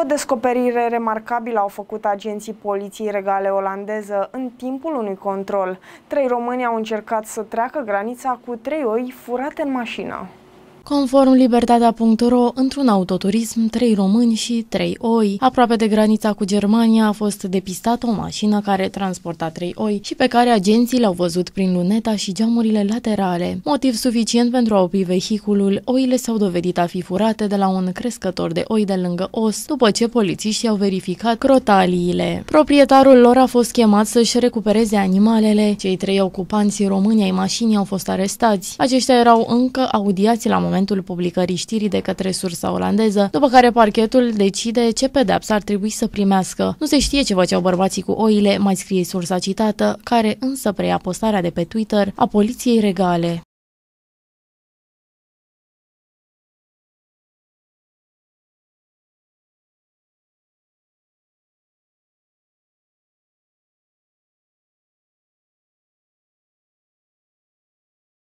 O descoperire remarcabilă au făcut agenții poliției regale olandeză în timpul unui control. Trei români au încercat să treacă granița cu trei oi furate în mașină. Conform Libertatea.ro, într-un autoturism, trei români și trei oi. Aproape de granița cu Germania a fost depistată o mașină care transporta trei oi și pe care agenții le-au văzut prin luneta și geamurile laterale. Motiv suficient pentru a opri vehiculul, oile s-au dovedit a fi furate de la un crescător de oi de lângă os, după ce polițiștii au verificat crotaliile. Proprietarul lor a fost chemat să-și recupereze animalele. Cei trei ocupanți români ai mașinii au fost arestați. Aceștia erau încă audiați la moment momentul publicării știrii de către sursa olandeză, după care parchetul decide ce pedepsă ar trebui să primească. Nu se știe ce făceau bărbații cu oile, mai scrie sursa citată, care însă preia postarea de pe Twitter a poliției regale.